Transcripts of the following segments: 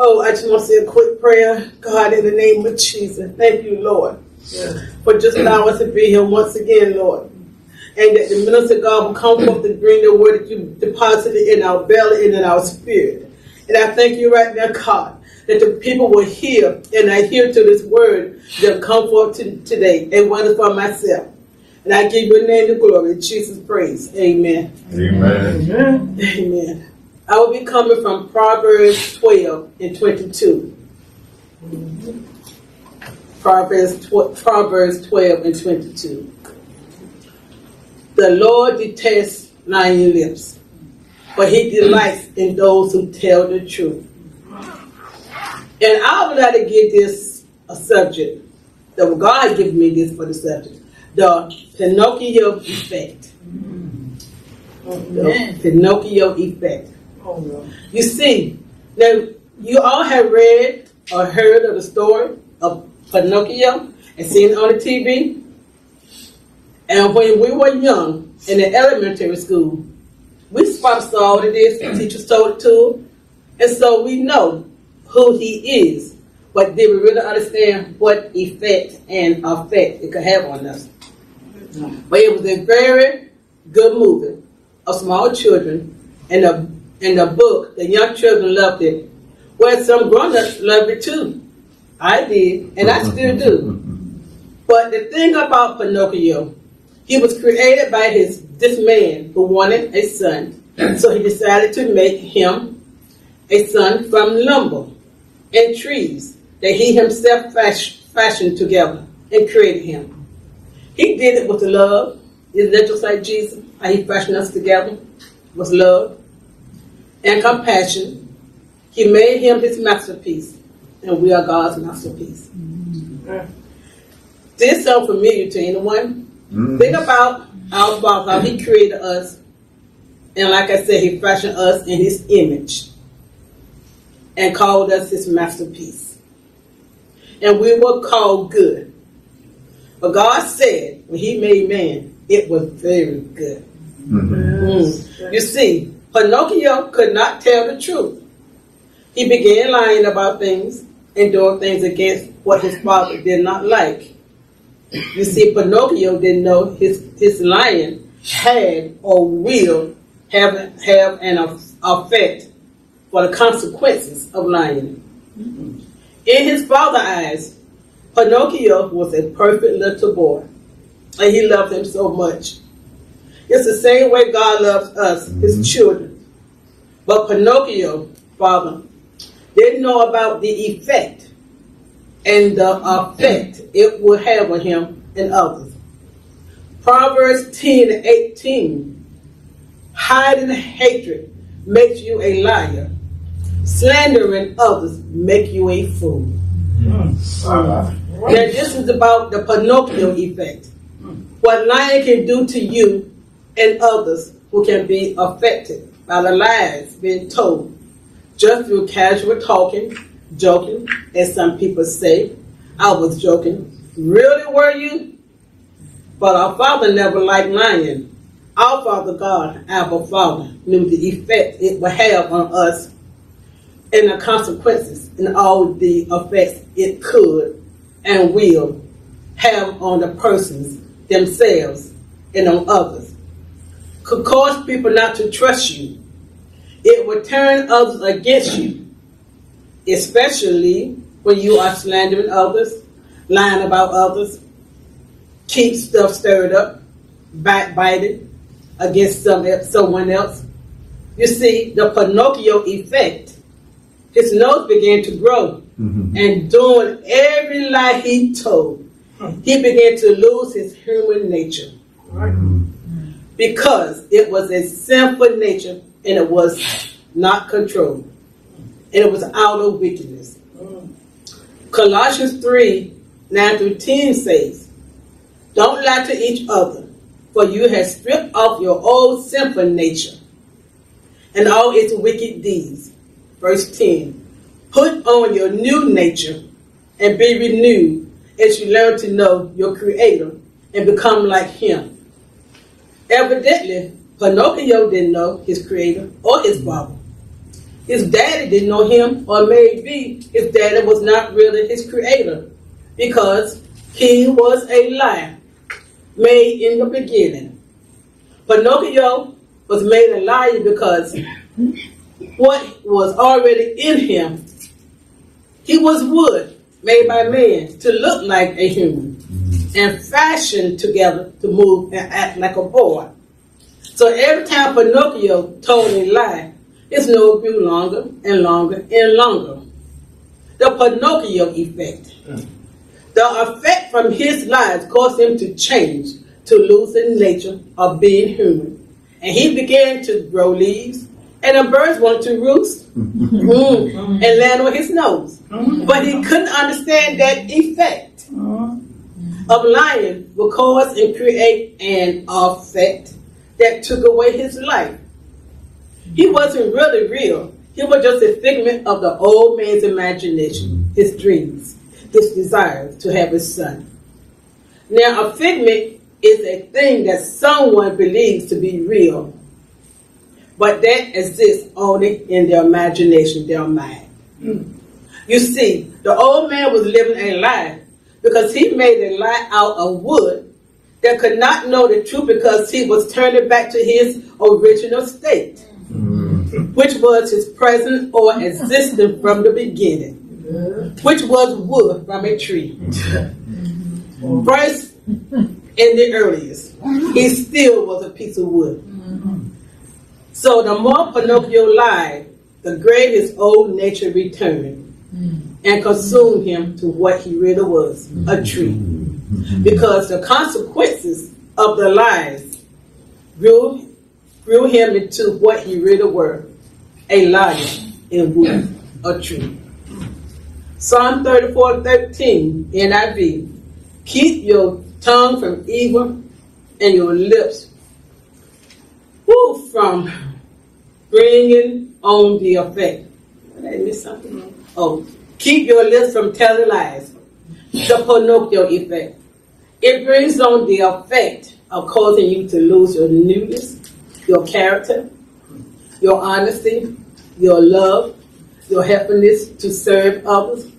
Oh, I just want to say a quick prayer. God, in the name of Jesus, thank you, Lord, for just allowing us to be here once again, Lord. And that the minister God will come forth to bring the word that you deposited in our belly and in our spirit. And I thank you right now, God, that the people will hear and I hear to this word that come forth to, today, and one for myself. And I give your name the glory. Jesus praise. Amen. Amen. Amen. Amen. I will be coming from Proverbs 12 and 22. Proverbs, tw- Proverbs 12 and 22. The Lord detests lying lips, but he delights in those who tell the truth. And I would like to give this a subject. The God gave me this for the subject. The Pinocchio effect. The Pinocchio effect. You see, now you all have read or heard of the story of Pinocchio and seen on the TV. And when we were young in the elementary school, we probably saw what it is. The teachers told it to us. And so we know who he is. But did we really understand what effect and effect it could have on us? But it was a very good movie of small children and the in the book, the young children loved it. Well, some grown-ups loved it too. I did, and I still do. But the thing about Pinocchio, he was created by his this man who wanted a son. So he decided to make him a son from lumber and trees that he himself fash, fashioned together and created him. He did it with love. Isn't that just like Jesus? How he fashioned us together with love and compassion. He made him his masterpiece, and we are God's masterpiece. This sounds familiar to anyone? Think about our Father, how He created us, and like I said, He fashioned us in His image and called us His masterpiece. And we were called good. But God said, when He made man, it was very good. Mm. You see, Pinocchio could not tell the truth. He began lying about things and doing things against what his father did not like. You see, Pinocchio didn't know his, his lying had or will have, have an effect for the consequences of lying. In his father's eyes, Pinocchio was a perfect little boy, and he loved him so much. It's the same way God loves us, his mm-hmm. children. But Pinocchio, father, didn't know about the effect and the effect it would have on him and others. Proverbs 10 and 18. Hiding hatred makes you a liar. Slandering others make you a fool. Mm. Now this is about the Pinocchio effect. What lying can do to you and others who can be affected by the lies being told just through casual talking, joking, as some people say. I was joking. Really were you? But our Father never liked lying. Our Father God, our Father, knew the effect it would have on us and the consequences and all the effects it could and will have on the persons themselves and on others. Could cause people not to trust you. It would turn others against you, especially when you are slandering others, lying about others, keep stuff stirred up, backbiting against some, someone else. You see, the Pinocchio effect. His nose began to grow, mm-hmm. and doing every lie he told, he began to lose his human nature mm-hmm. Because it was a sinful nature and it was not controlled. And it was out of wickedness. Colossians 3 9 through 10 says, Don't lie to each other, for you have stripped off your old sinful nature and all its wicked deeds. Verse 10 Put on your new nature and be renewed as you learn to know your Creator and become like Him. Evidently, Pinocchio didn't know his Creator or his mm-hmm. Father. his daddy didn't know him, or maybe his daddy was not really his creator because he was a lie made in the beginning. Pinocchio was made a liar because what was already in him, he was wood made by man to look like a human and fashioned together to move and act like a boy. So every time Pinocchio told a lie, his nose grew longer and longer and longer. The Pinocchio effect. The effect from his lies caused him to change, to lose the nature of being human. And he began to grow leaves, and the birds wanted to roost mm, and land on his nose. But he couldn't understand that effect of lying will cause and create an effect that took away his life. He wasn't really real. He was just a figment of the old man's imagination, his dreams, his desires to have a son. Now, a figment is a thing that someone believes to be real, but that exists only in their imagination, their mind. Hmm. You see, the old man was living a lie because he made a lie out of wood that could not know the truth because he was turning back to his original state, mm-hmm. which was his present or existence from the beginning, which was wood from a tree. Mm-hmm. First, in the earliest, he still was a piece of wood. So the more Pinocchio lied, the greater his old nature returned and consumed him to what he really was a mm-hmm. tree. Mm-hmm. Because the consequences of the lies grew, grew him into what he really were a liar and wood, a tree. Psalm 34 13, NIV. Keep your tongue from evil and your lips woo, from bringing on the effect. Did I miss something? Oh, keep your lips from telling lies. The Pinocchio effect. It brings on the effect of causing you to lose your newness, your character, your honesty, your love, your happiness to serve others.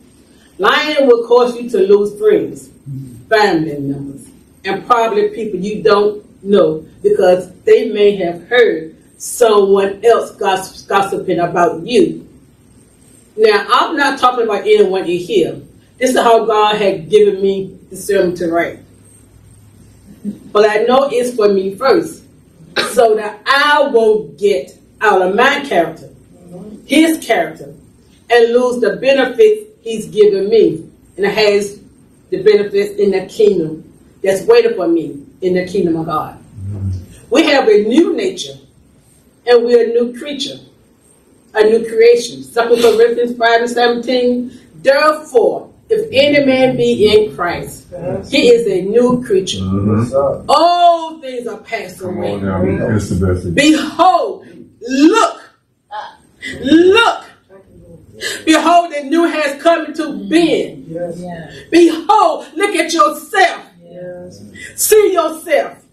Lying will cause you to lose friends, family members, and probably people you don't know because they may have heard someone else goss- gossiping about you. Now, I'm not talking about anyone in here. This is how God had given me the sermon to write. But I know it's for me first, so that I won't get out of my character, His character, and lose the benefits He's given me, and has the benefits in the kingdom that's waiting for me in the kingdom of God. We have a new nature, and we're a new creature, a new creation. 2 Corinthians 5 and 17. Therefore, if any man be in Christ, he is a new creature. Mm-hmm. All things are passed Come away. on now, it's the best. Behold, look, look. Behold, the new has come into mm-hmm. being. Yes. Behold, look at yourself. Yes. See yourself.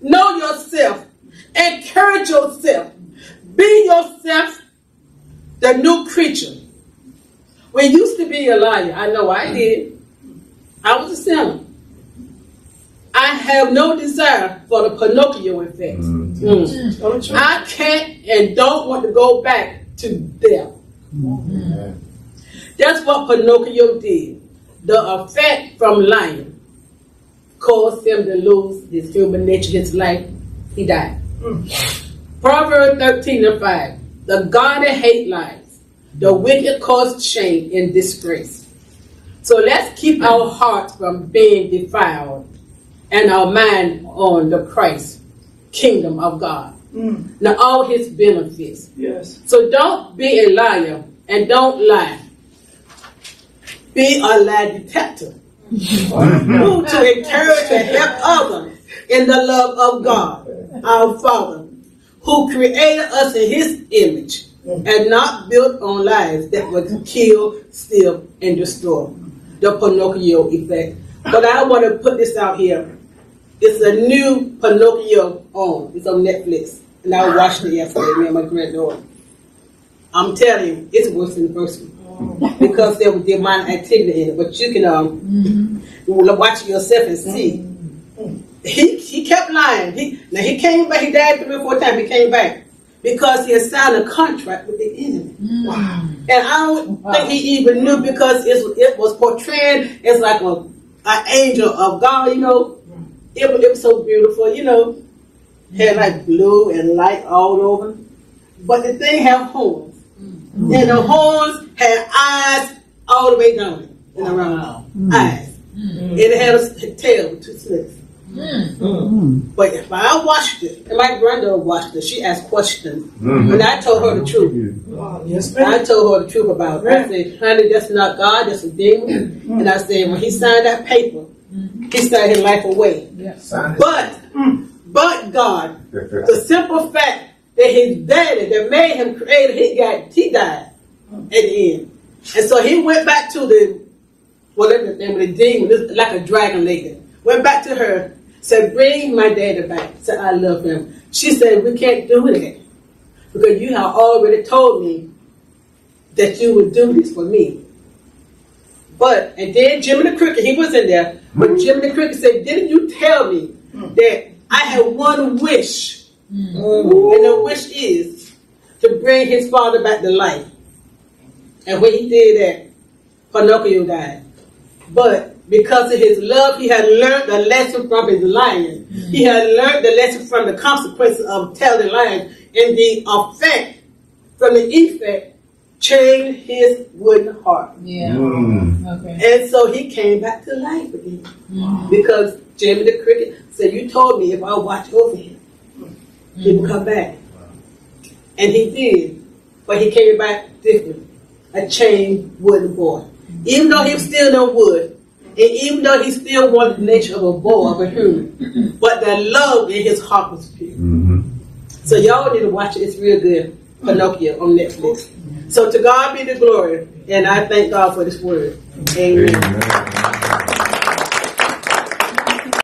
Know yourself. Encourage yourself. Be yourself, the new creature. We used to be a liar. I know I did. I was a sinner. I have no desire for the Pinocchio effect. Mm. mm. I can't and don't want to go back to them. That's what Pinocchio did. The effect from lying caused him to lose his human nature, his life. He died. Proverbs 13 and 5. The godly hate lies. The wicked cause shame and disgrace. So let's keep our hearts from being defiled and our mind on the Christ kingdom of God. Mm. Now all his benefits. Yes. So don't be a liar and don't lie. Be a lie detector. Mm. Who to encourage and help others in the love of God, our Father, who created us in his image and not built on lies that would kill, steal, and destroy. The Pinocchio effect. But I want to put this out here. It's a new Pinocchio on. It's on Netflix. And I watched it yesterday, me and my granddaughter. I'm telling you, it's worse than the first one because there was demonic activity in it. But you can um, mm-hmm. watch yourself and see. He he kept lying. He now he came back. He died three or four times. He came back because he had signed a contract with the enemy. Wow. And I don't wow. think he even knew because it, it was portrayed as like a an angel of God. You know, it, it was so beautiful. You know, had like blue and light all over. But the thing had horns. Mm-hmm. And the horns had eyes all the way down and around. Wow. Eyes. Mm-hmm. And it had a tail with two slits. Mm-hmm. But if I watched it, and my granddaughter watched it, she asked questions. Mm-hmm. And I told her the truth. Wow. Yes, I told her the truth about it. I said, honey, that's not God, that's a demon. Mm-hmm. And I said, when he signed that paper, he signed his life away. Yes. But, but God, the simple fact that his daddy that made him created, he got he died at the end. And so he went back to the whatever the name of the demon, like a dragon lady. Went back to her, said, Bring my daddy back. Said, I love him. She said, We can't do that. Because you have already told me that you would do this for me. But and then Jimmy the Cricket, he was in there. But Jimmy the Cricket said, Didn't you tell me that I had one wish? Mm. And the wish is to bring his father back to life. And when he did that, Pinocchio died. But because of his love, he had learned the lesson from his lion. Mm. He had learned the lesson from the consequences of telling lions. And the effect from the effect changed his wooden heart. Yeah. Mm. Okay. And so he came back to life again. Mm. Because Jimmy the Cricket said, You told me if I watch over him he would come back. And he did. But he came back different. A chained wooden boy. Even though he was still no wood, and even though he still wanted the nature of a boy, of a human, but the love in his heart was pure. Mm-hmm. So y'all need to watch it. It's real good. Pinocchio on Netflix. So to God be the glory, and I thank God for this word. Amen. Amen.